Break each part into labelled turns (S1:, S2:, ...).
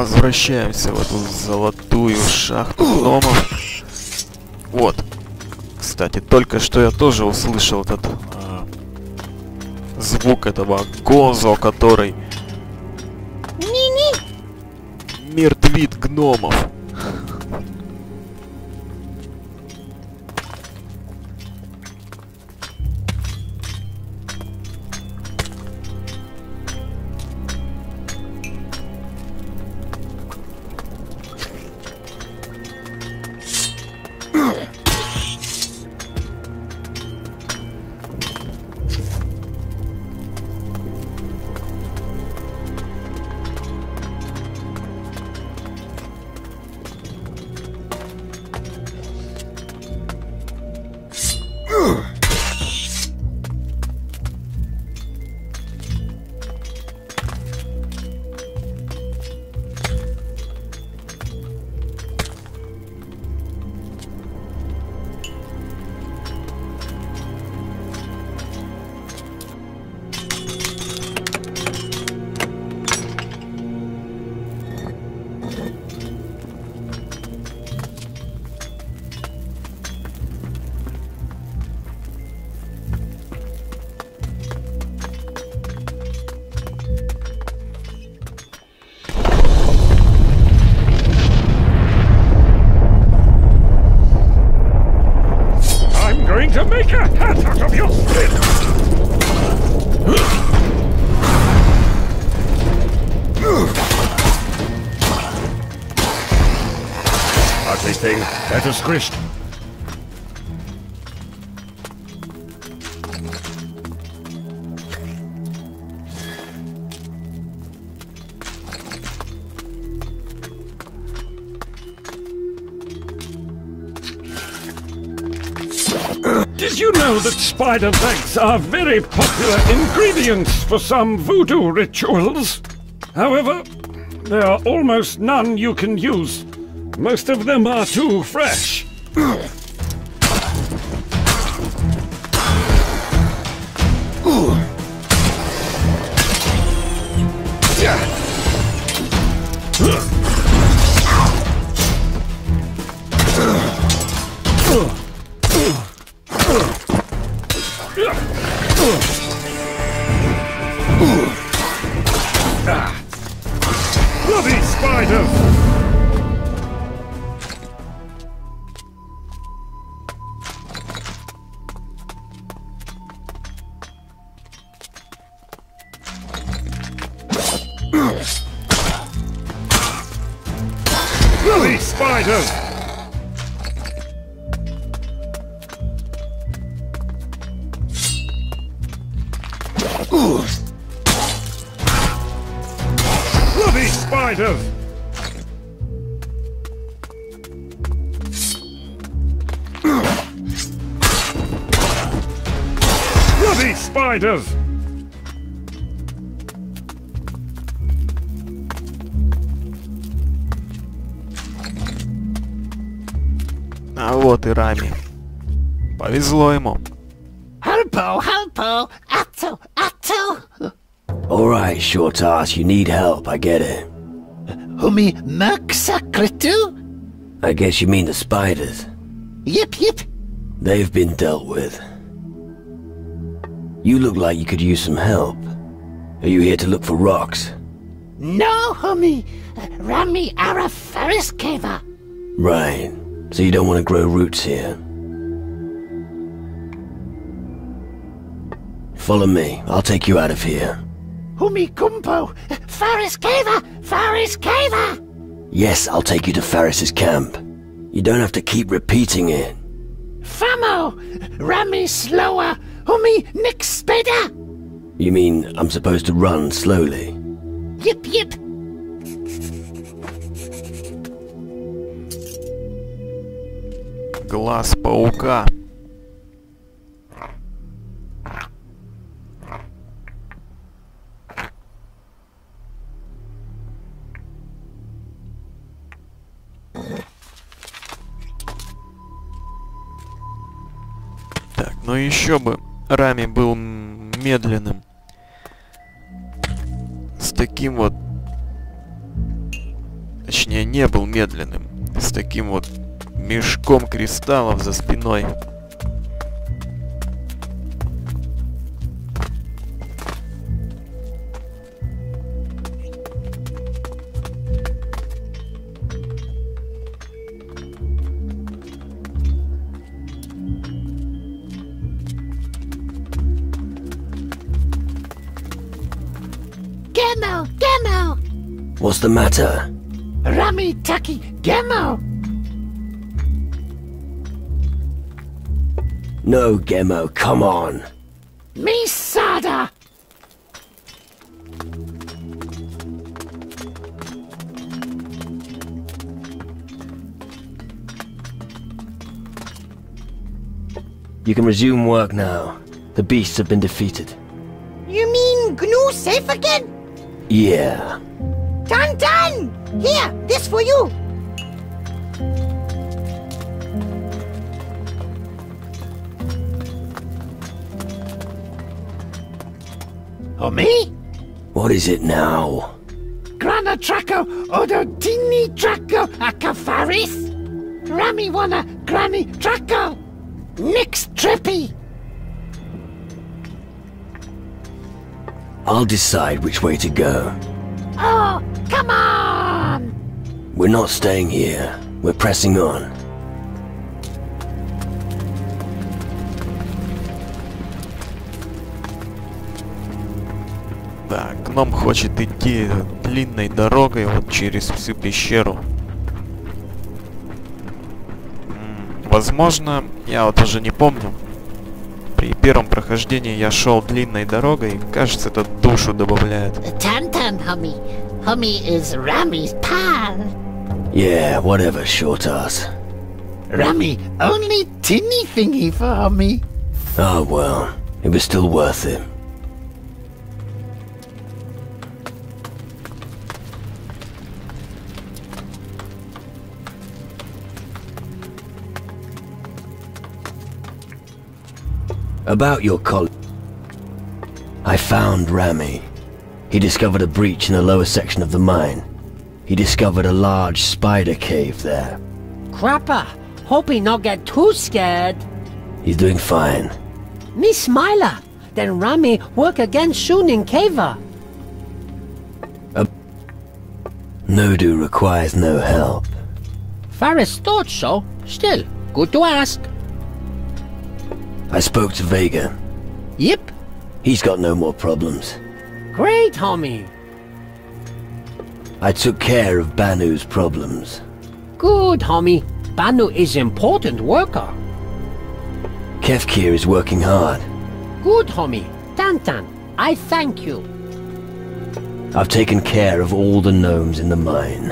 S1: Возвращаемся в эту золотую шахту гномов. Вот. Кстати, только что я тоже услышал этот а, звук этого Гозо, который мертвит гномов.
S2: Ugly thing, better squished. Did you know that spider legs are very popular ingredients for some voodoo rituals? However, there are almost none you can use. Most of them are too fresh.
S1: А вот и Рами. Повезло ему.
S3: Helpo, helpo, atto, atto.
S4: Alright, short ass, you need help, I get it.
S3: Humi merk sakritu?
S4: I guess you mean the spiders.
S3: Yip yip.
S4: They've been dealt with. You look like you could use some help. Are you here to look for rocks?
S3: No, Humi. Rami ara Ferris Keva.
S4: Right. So you don't want to grow roots here. Follow me. I'll take you out of here.
S3: Humi kumpo. Ferris Keva, Ferris Keva.
S4: Yes, I'll take you to Ferris's camp. You don't have to keep repeating it.
S3: Famo. Rami slower. Humi nick spider.
S4: You mean I'm supposed to run slowly?
S3: Yip yip.
S1: Глаз паука. Так, ну еще бы Рами был медленным. С таким вот точнее не был медленным, с таким вот мешком кристаллов за спиной.
S4: What's the matter?
S3: Rummy Tucky Gemo!
S4: No, Gemo, come on.
S3: Me Sada!
S4: You can resume work now. The beasts have been defeated.
S3: You mean GNU safe again?
S4: Yeah.
S3: Tan Tan! Here, this for you! Oh, me?
S4: What is it now?
S3: Grana Traco Odotini Traco Akafaris? Rami wanna Granny Traco! Nix Trippy!
S4: I'll decide which way to go.
S3: Oh, come on!
S4: We're not staying here. We're pressing on.
S1: Так, гном хочет идти длинной дорогой вот через всю пещеру. Возможно, я вот уже не помню. При первом прохождении я шел длинной дорогой, и, кажется, это душу добавляет.
S3: Tantan, homie. Homie is Rami's pal.
S4: Yeah, whatever, short ass.
S3: Rami, only tinny thingy for homie.
S4: Oh well, it was still worth it. About your colleague. I found Rami. He discovered a breach in the lower section of the mine. He discovered a large spider cave there.
S5: Crapper, hope he not get too scared.
S4: He's doing fine.
S5: Me smiler, then Rami work again soon in Cava.
S4: Nodu requires no help.
S5: Faris thought so. Still, good to ask.
S4: I spoke to Vega.
S5: Yep,
S4: He's got no more problems.
S5: great homie.
S4: I took care of Banu's problems.
S5: Good homie. Banu is important worker.
S4: Kefkir is working hard.
S5: Good homie. Tantan, I thank you.
S4: I've taken care of all the gnomes in the mine.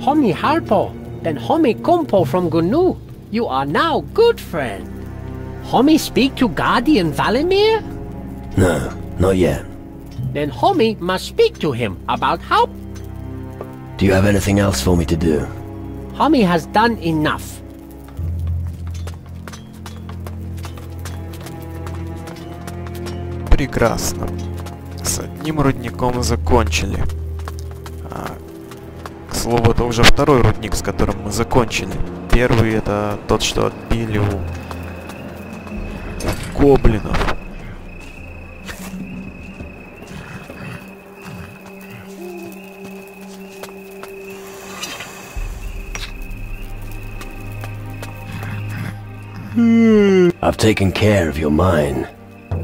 S5: Homie Harpo, then homie Kumpo from Gunu. You are now good friend. Homie speak to Guardian Valimir?
S4: No, not yet.
S5: Then homie must speak to him about how
S4: Do you have anything else for me to do?
S5: homie has done enough.
S1: Прекрасно. С одним рудником закончили. А, к слову, это уже второй рудник, с которым мы закончили. Первый это тот, что отбили у гоблинов.
S4: I've taken care of your mine.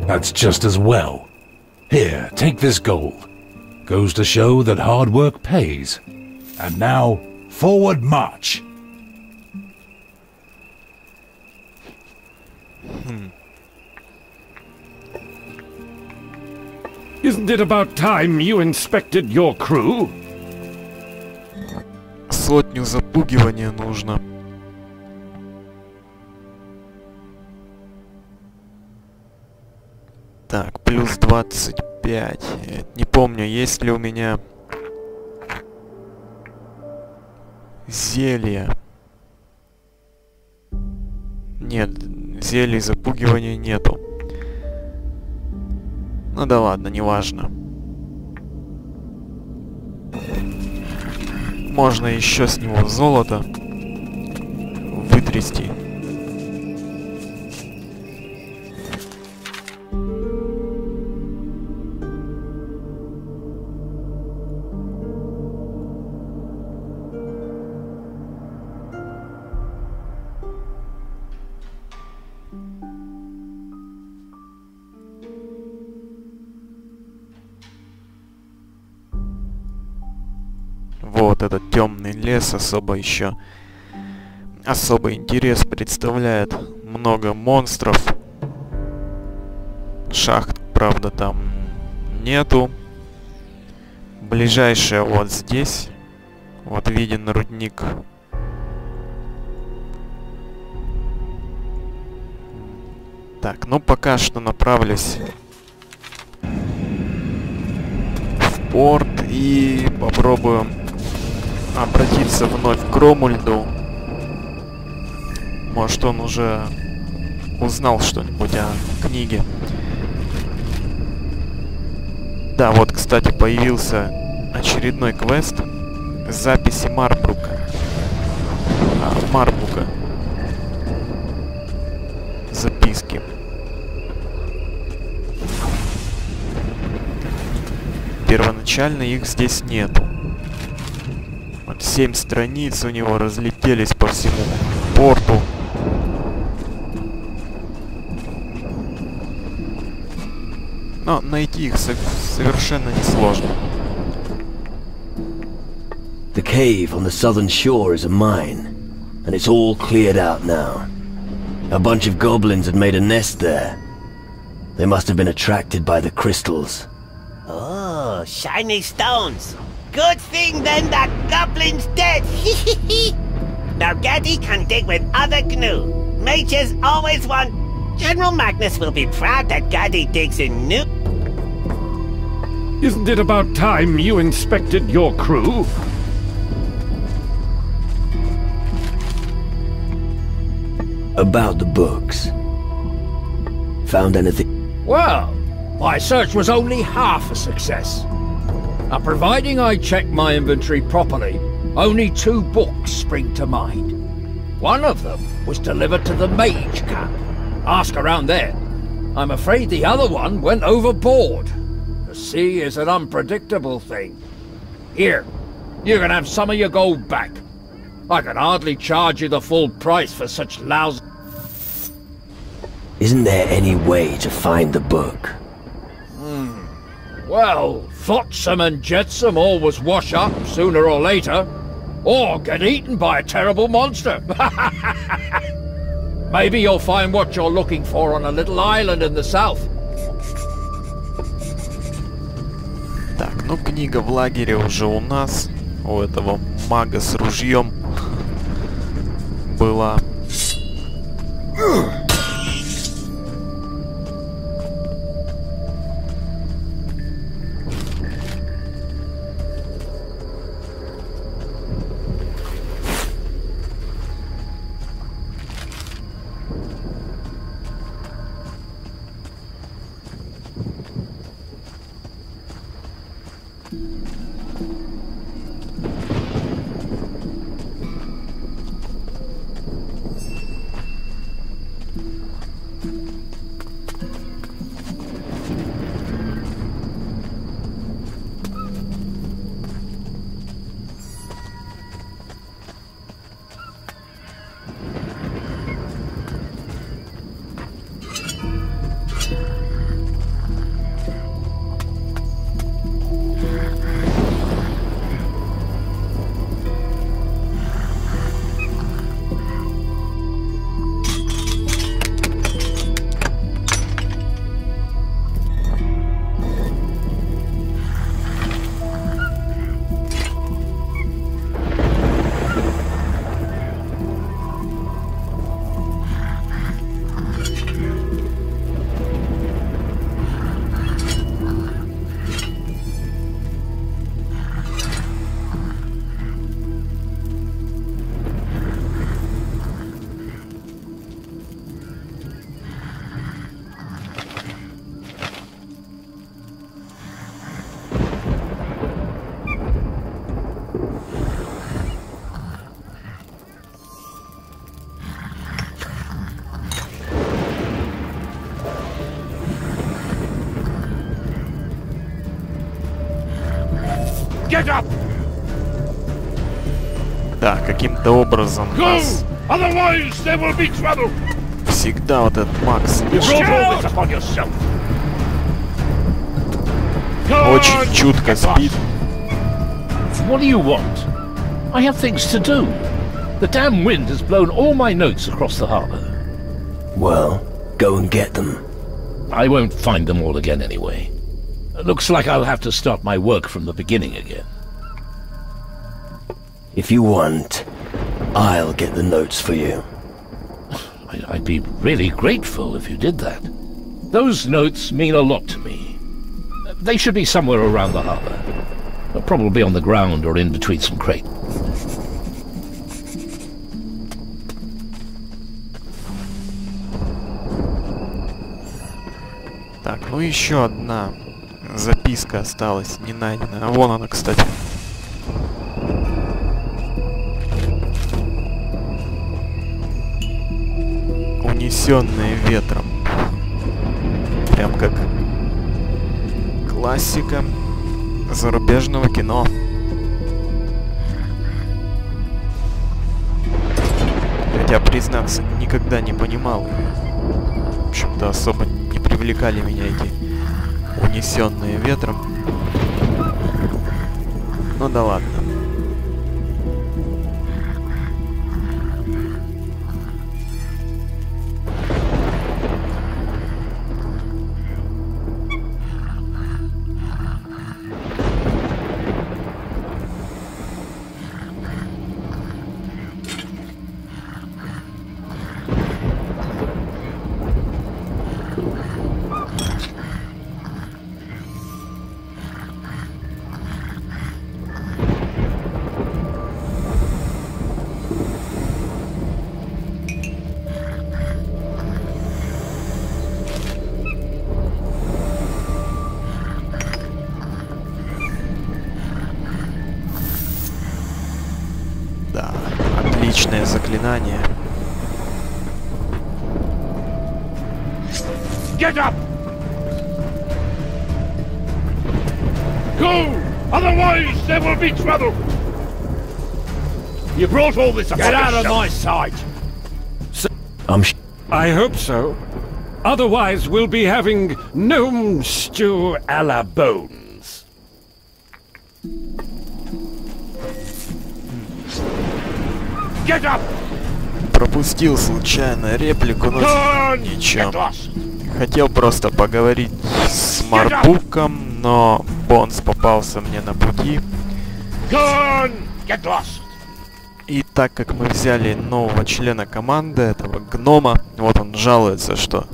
S6: That's just as well. Here, take this gold. Goes to show that hard work pays. And now, forward march!
S2: Isn't it about time you inspected your crew?
S1: Сотню запугивания нужно. Так, плюс 25. Э, Не помню, есть ли у меня зелье. Нет, зелий запугивания нету. Ну да ладно, неважно. можно еще с него золото вытрясти. Лес особо еще особый интерес представляет. Много монстров. Шахт, правда, там нету. Ближайшая вот здесь. Вот виден рудник. Так, ну пока что направлюсь в порт и попробую обратиться вновь к Ромульду. Может, он уже узнал что-нибудь о книге. Да, вот, кстати, появился очередной квест. Записи Марбрука. А, Марбука. Записки. Первоначально их здесь нету. Вот семь страниц у него разлетелись по всему порту. Но найти их со совершенно несложно.
S4: The cave on the southern shore is a mine, and it's all cleared out now. A bunch of goblins had made a nest there. They must have been attracted by the crystals.
S7: Oh, shiny stones. Good thing then that goblin's dead. now Gaddy can dig with other gnu. Mages always want... General Magnus will be proud that Gaddy digs in new...
S2: Isn't it about time you inspected your crew?
S4: About the books. Found anything?
S8: Well, my search was only half a success. Now, providing I check my inventory properly, only two books spring to mind. One of them was delivered to the mage camp. Ask around there. I'm afraid the other one went overboard. The sea is an unpredictable thing. Here, you can have some of your gold back. I can hardly charge you the full price for such lousy...
S4: Isn't there any way to find the book? Hmm.
S8: Well, flotsam and jetsam always wash up sooner or later, or get eaten by a terrible monster. Maybe you'll find what you're looking for on a little island in the south.
S1: Так, ну книга в лагере уже у нас. У этого мага с ружьем была. Да, каким-то образом нас
S2: Otherwise there will be trouble!
S1: всегда вот этот Макс
S2: You brought all this upon yourself!
S1: очень чутко спит.
S9: What do you want? I have things to do. The damn wind has blown all my notes across the harbour.
S4: Well, go and get them.
S9: I won't find them all again anyway. Looks like I'll have to start my work from the beginning again.
S4: If you want, I'll get the notes for you.
S9: I- I'd be really grateful if you did that. Those notes mean a lot to me. They should be somewhere around the harbour. Probably on the ground or in between some crates.
S1: Так, ну еще одна записка осталась, не найденная. А вон она, кстати. Унесенные ветром. Прям как классика зарубежного кино. Хотя, признаться, никогда не понимал. В общем-то, особо не привлекали меня эти унесенные ветром. Ну да ладно.
S2: Brought all this
S8: Get out of my sight!
S4: I'm sh-
S2: I hope so. Otherwise we'll be having gnome stew a la bones. Get up!
S1: Пропустил случайно реплику, но
S2: lost!
S1: Хотел просто поговорить с Марбуком, но Бонс попался мне на пути.
S2: Get lost!
S1: И так как мы взяли нового члена команды, этого гнома, вот он жалуется, что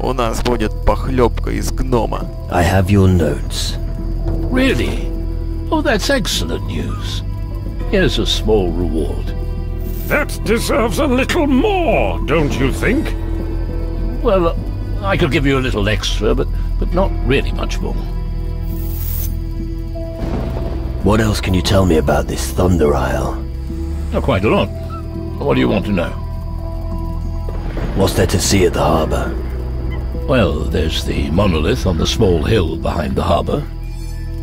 S1: у нас будет похлебка из гнома.
S4: I have your notes.
S9: Really? Oh, that's excellent news. Here's a small reward.
S2: That deserves a little more, don't you think?
S9: Well, I could give you a little extra, but, but not really much more.
S4: What else can you tell me about this Thunder Isle?
S9: Not quite a lot. What do you want to know?
S4: What's there to see at the harbour?
S9: Well, there's the monolith on the small hill behind the harbour.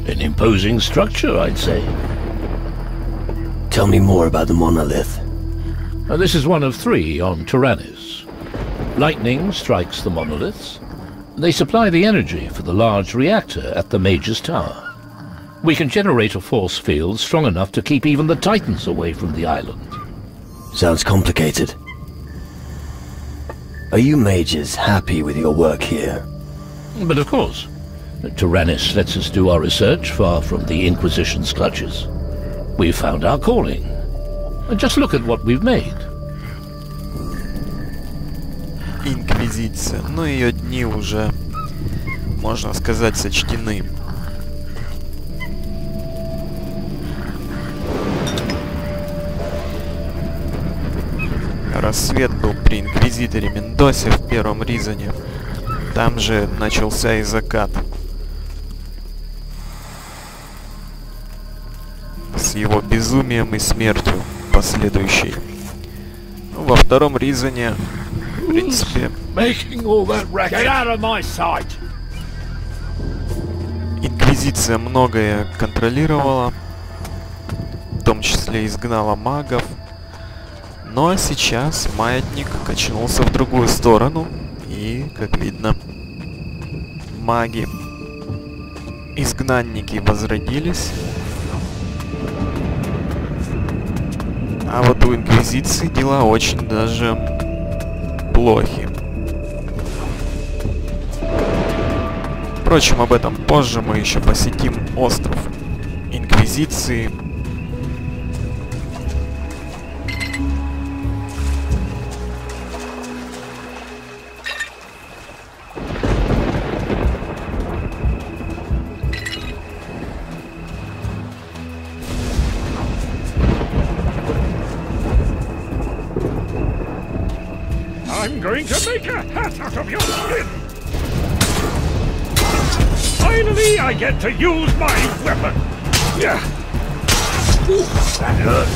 S9: An imposing structure, I'd say.
S4: Tell me more about the monolith.
S9: Uh, this is one of three on Taranis. Lightning strikes the monoliths. They supply the energy for the large reactor at the Major's Tower. We can generate a force field strong enough to keep even the Titans away from the island.
S4: Sounds complicated. Are you mages happy with your work here?
S9: But of course. Taranis lets us do our research far from the Inquisition's clutches. We've found our calling. Just look at what we've made.
S1: Инквизиция. Ну ее дни уже, можно сказать, сочтены. Рассвет был при Инквизиторе Мендосе в первом Ризоне. Там же начался и закат. С его безумием и смертью последующей. Ну, Во втором Ризоне, в принципе! Инквизиция многое контролировала, в том числе изгнала магов. Ну а сейчас маятник качнулся в другую сторону, и, как видно, маги, изгнанники возродились. А вот у Инквизиции дела очень даже плохи. Впрочем, об этом позже мы еще посетим остров Инквизиции.
S2: Going to make a hat out of your skin! Finally, I get to use my weapon! Yeah. That hurt.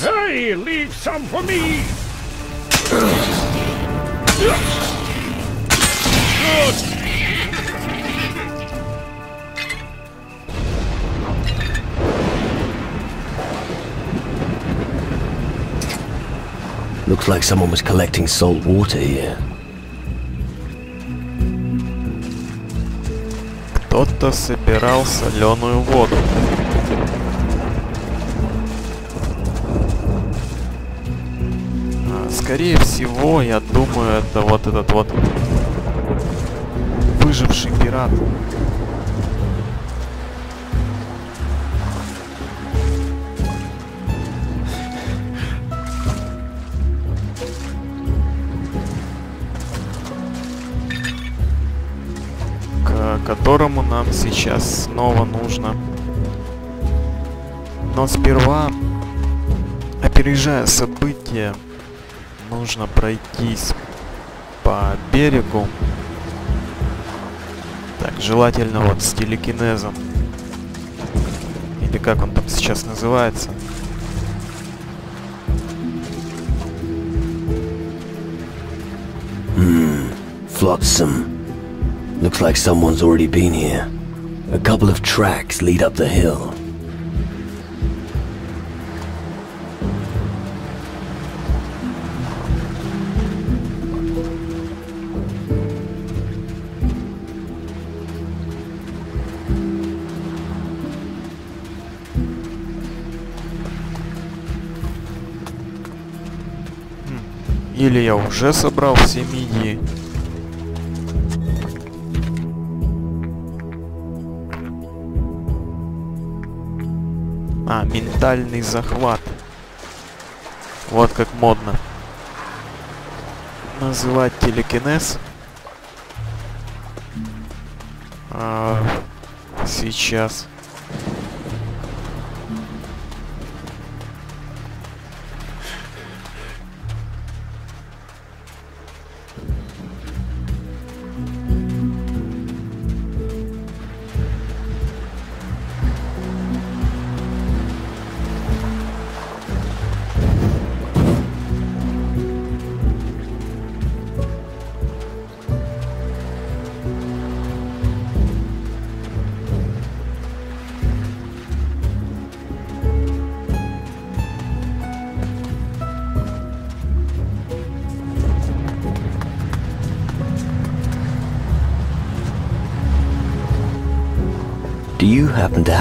S2: Hey, leave some for me!
S4: Looks like someone was collecting salt water here.
S1: Кто-то собирал соленую воду. А, Скорее всего, я думаю, это вот этот вот выживший пират. Нам сейчас снова нужно. Но сперва, опережая события, нужно пройтись по берегу. Так, желательно вот с телекинезом. Или как он там сейчас называется.
S4: Flotsam. Looks like someone's already been here. A couple of tracks lead up the hill.
S1: Или я уже собрал все мидии. А, ментальный захват. Вот как модно. Называть телекинез. А, сейчас.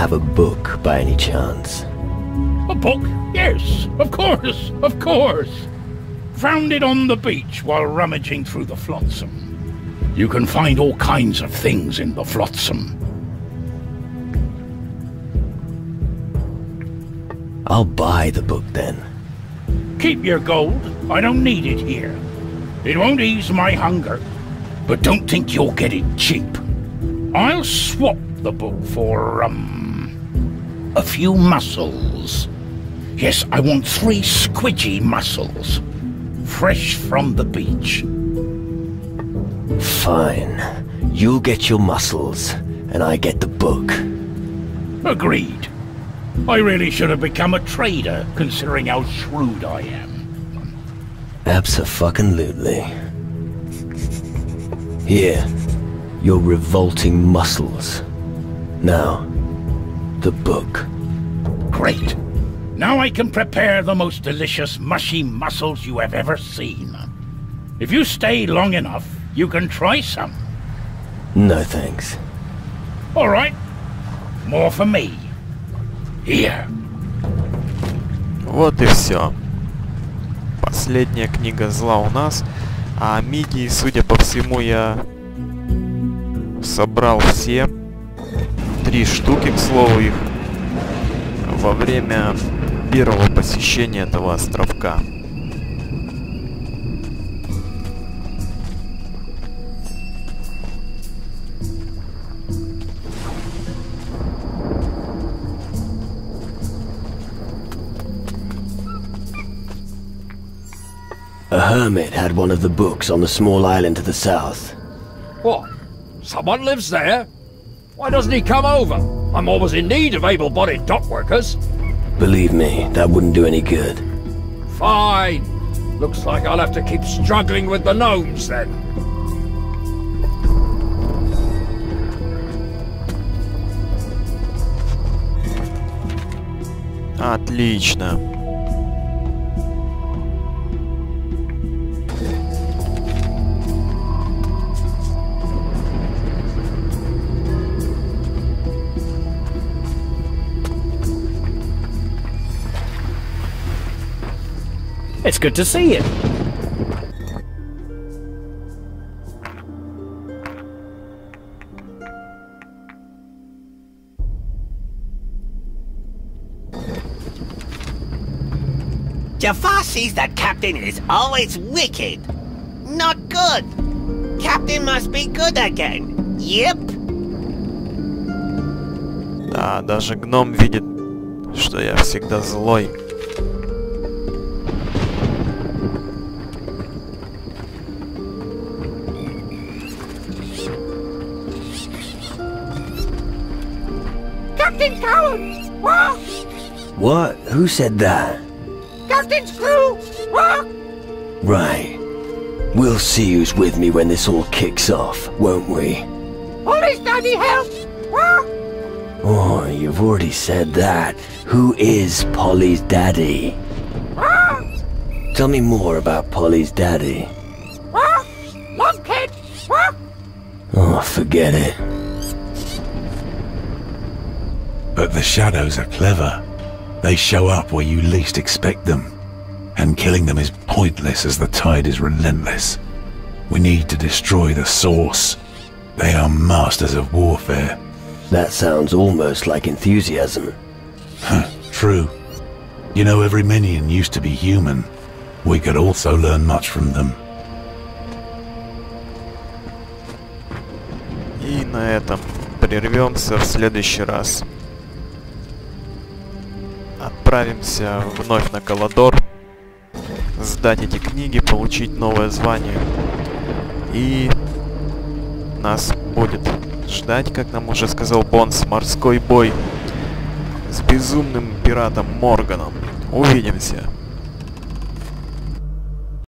S4: Have a book by any chance?
S10: A book? Yes, of course, of course. Found it on the beach while rummaging through the flotsam. You can find all kinds of things in the flotsam.
S4: I'll buy the book then.
S10: Keep your gold. I don't need it here. It won't ease my hunger. But don't think you'll get it cheap. I'll swap the book for, um, a few mussels. Yes, I want three squidgy mussels. Fresh from the beach.
S4: Fine. You'll get your muscles, and I get the book.
S10: Agreed. I really should have become a trader, considering how shrewd I am.
S4: Abso-fucking-lutely. Here, your revolting muscles. Now, the book.
S10: Great. Now I can prepare the most delicious mushy mussels you have ever seen. If you stay long enough, you can try some.
S4: No thanks.
S10: All right. More for me. Here.
S1: Вот и все. Последняя книга зла у нас. А мидии, судя по всему, я собрал все. Три штуки, к слову, их во время первого посещения этого островка.
S4: A hermit had one of the books on the small island to the south.
S8: What? Someone lives there? Why doesn't he come over? I'm always in need of able-bodied dock workers.
S4: Believe me, that wouldn't do any good.
S8: Fine. Looks like I'll have to keep struggling with the gnomes then.
S1: Отлично.
S5: It's good to see you.
S7: Jafar sees that Captain is always wicked. Not good. Captain must be good again. Yep.
S1: Да, даже гном видит, что я всегда злой.
S4: What? Who said that?
S11: Captain's crew! What?
S4: Right. We'll see who's with me when this all kicks off, won't we?
S11: Always daddy help! What?
S4: Oh, you've already said that. Who is Polly's daddy?
S11: What?
S4: Tell me more about Polly's daddy.
S11: What? Lunkhead! What?
S4: Oh, forget it.
S6: But the shadows are clever. They show up where you least expect them. And killing them is pointless as the tide is relentless. We need to destroy the source. They are masters of warfare.
S4: That sounds almost like enthusiasm.
S6: Huh, true. You know, every minion used to be human. We could also learn much from them.
S1: И на этом прервемся в следующий раз. Отправимся вновь на Каладор. Сдать эти книги, получить новое звание. И нас будет ждать, как нам уже сказал Бонс, морской бой с безумным пиратом Морганом. Увидимся.